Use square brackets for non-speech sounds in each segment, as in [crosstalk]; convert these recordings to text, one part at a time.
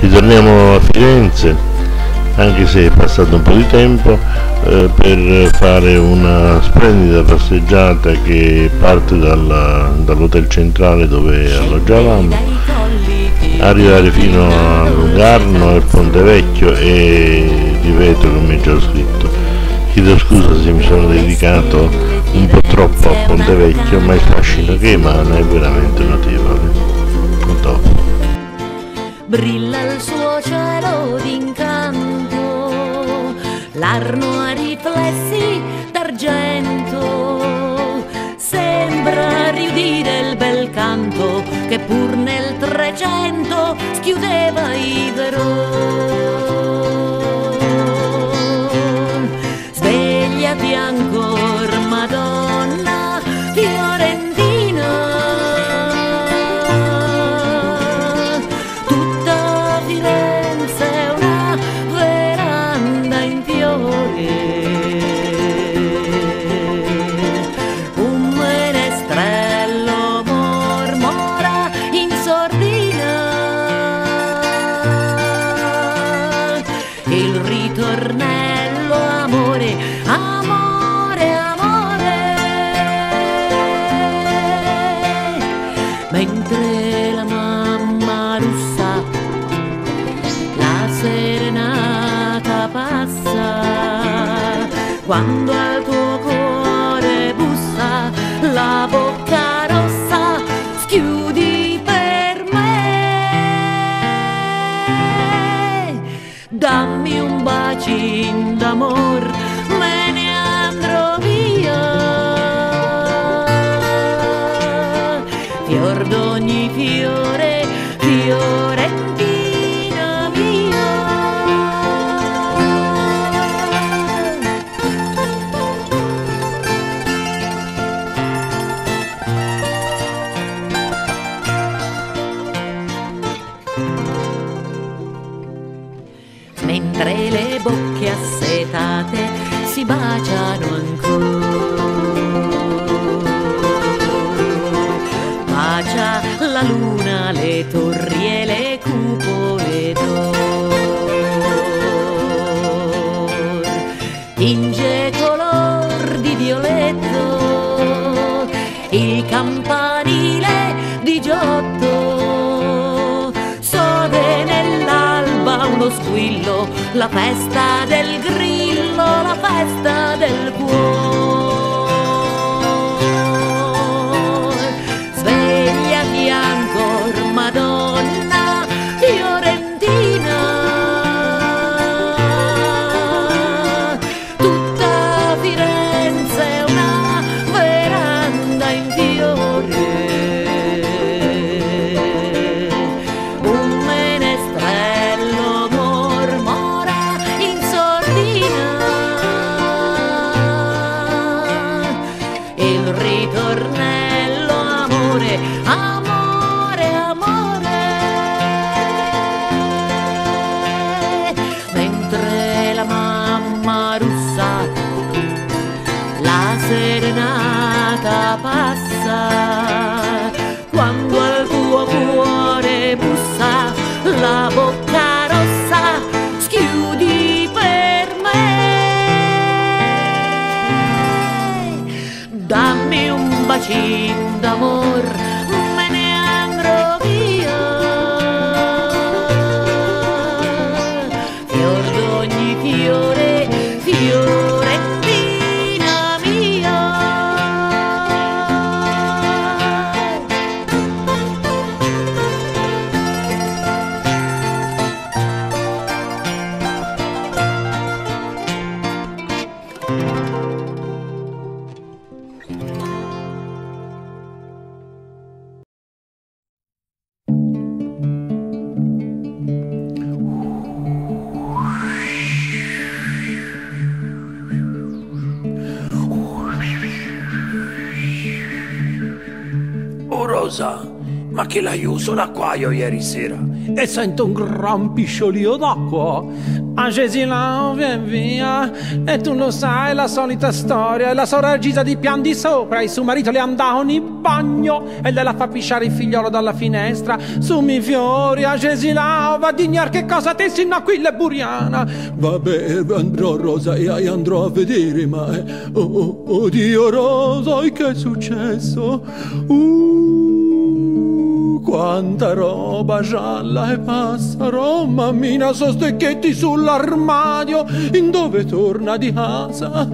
Ritorniamo a Firenze, anche se è passato un po' di tempo, eh, per fare una splendida passeggiata che parte dall'hotel centrale dove alloggiavamo, arrivare fino a Lugarno e Ponte Vecchio e ripeto come già ho scritto. Chiedo scusa se mi sono dedicato un po' troppo a Ponte Vecchio, ma il fascino che emana è veramente notevole. A dopo. Brilla il suo cielo d'incanto, l'arno a riflessi d'argento, sembra riudire il bel canto che pur nel Trecento schiudeva i veron. Il ritornello amore, amore, amore. Mentre la mamma russa la serenata passa quando d'ogni fiore fiorentina mentre le bocche assetate si baciano ancora. Bacia la luna le torri e le cupole d'or. Tinge color di violetto il campanile di Giotto. Sode nell'alba uno squillo, la festa del grillo, la festa del cuore. Ritornello amore, amore, amore. Mentre la mamma russa la serenata passa Oh Rosa, Ma che l'hai usato l'acquaio ieri sera? E sento un gran pisciolio d'acqua. Angesina, vien via. E tu lo sai, la solita storia. E la sorella Gisa di pian di sopra. E suo marito le andavano in bagno. E lei la fa pisciare il figliolo dalla finestra. Su mi fiori, Angesina, va a dignar che cosa te sinna qui le buriana. Vabbè, andrò Rosa e andrò a vedere, ma... Oh, oh, oddio Rosa, che è successo? Uh, quanta roba gialla e passaro, mammina, so stecchetti sull'armadio, in dove torna di casa?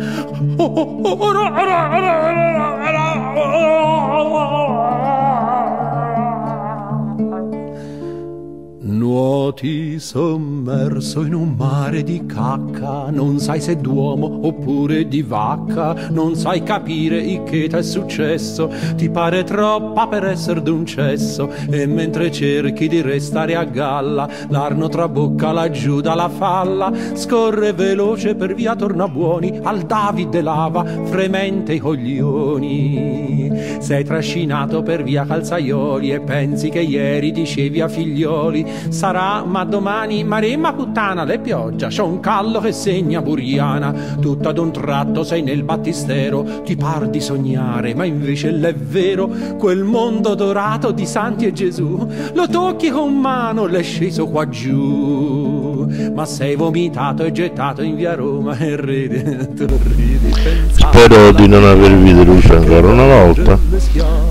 Nuoti sommerso in un mare di cacca, non sai se d'uomo oppure di vacca, non sai capire il che t'è successo, ti pare troppa per essere d'un cesso, e mentre cerchi di restare a galla, l'arno trabocca laggiù dalla falla, scorre veloce per via Tornabuoni, al Davide lava, fremente i coglioni. Sei trascinato per via Calzaioli e pensi che ieri dicevi a figlioli sarà, ma domani maremma puttana le pioggia, c'è un callo che segna Buriana, tutto ad un tratto sei nel battistero, ti par di sognare, ma invece l'è vero, quel mondo dorato di Santi e Gesù, lo tocchi con mano, l'è sceso qua giù, ma sei vomitato e gettato in via Roma e ridi, [laughs] tu ridi, Spero di non avervi deluso ancora una volta.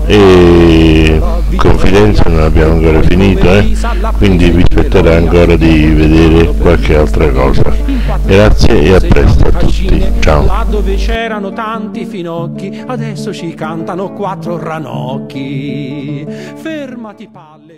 e confidenza non abbiamo ancora finito, eh? quindi vi aspetterà ancora di vedere qualche altra cosa. Grazie e a presto a tutti, ciao. Là dove c'erano tanti finocchi, adesso ci cantano quattro ranocchi. Fermati palle.